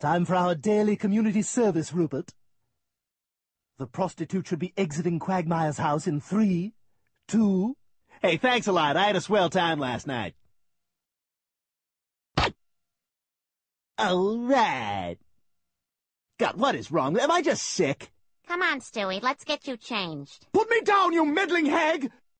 Time for our daily community service, Rupert. The prostitute should be exiting Quagmire's house in three, two... Hey, thanks a lot. I had a swell time last night. All right. God, what is wrong? Am I just sick? Come on, Stewie, let's get you changed. Put me down, you meddling hag!